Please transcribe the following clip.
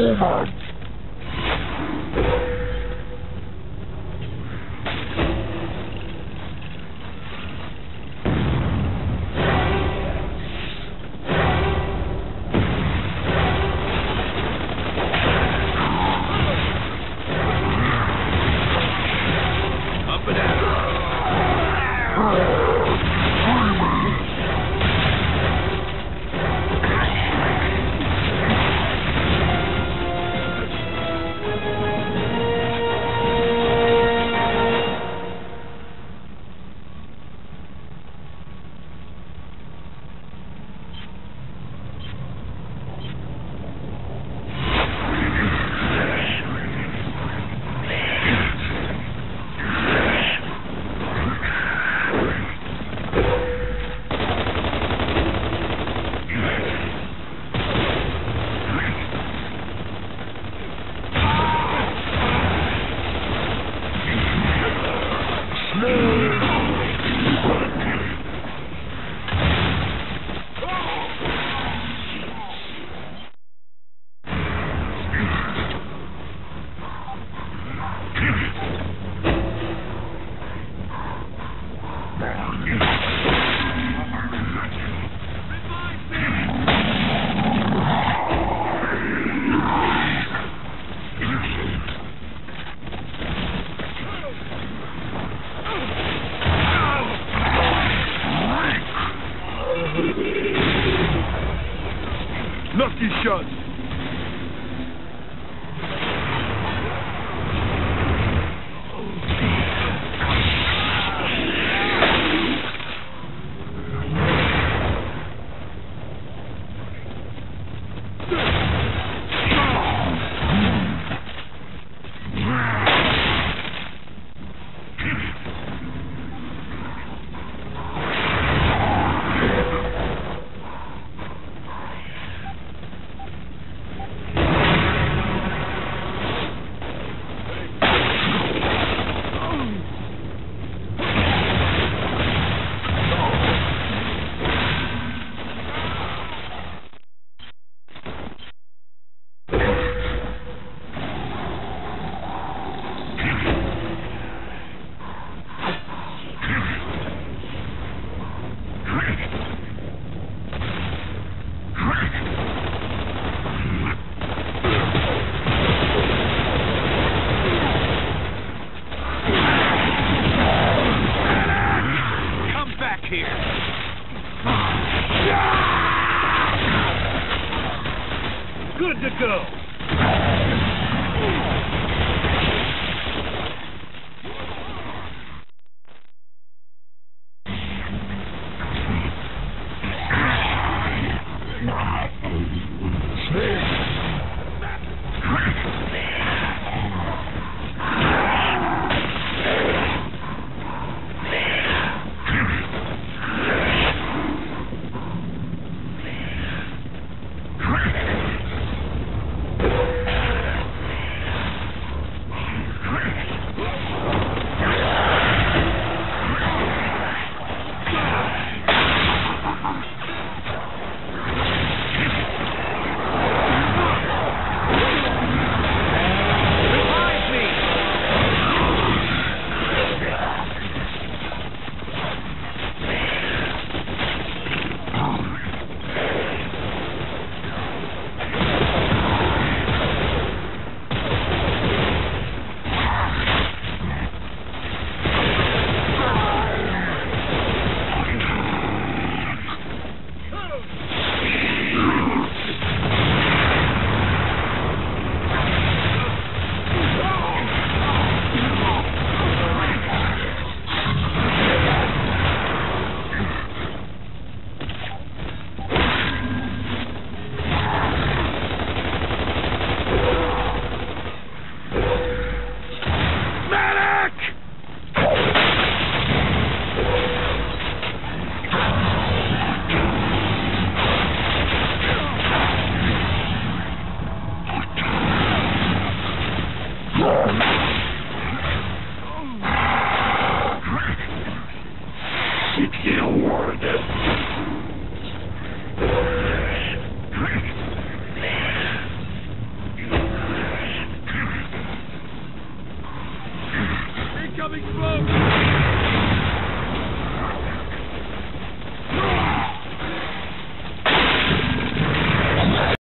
Shoot Lucky Good to go.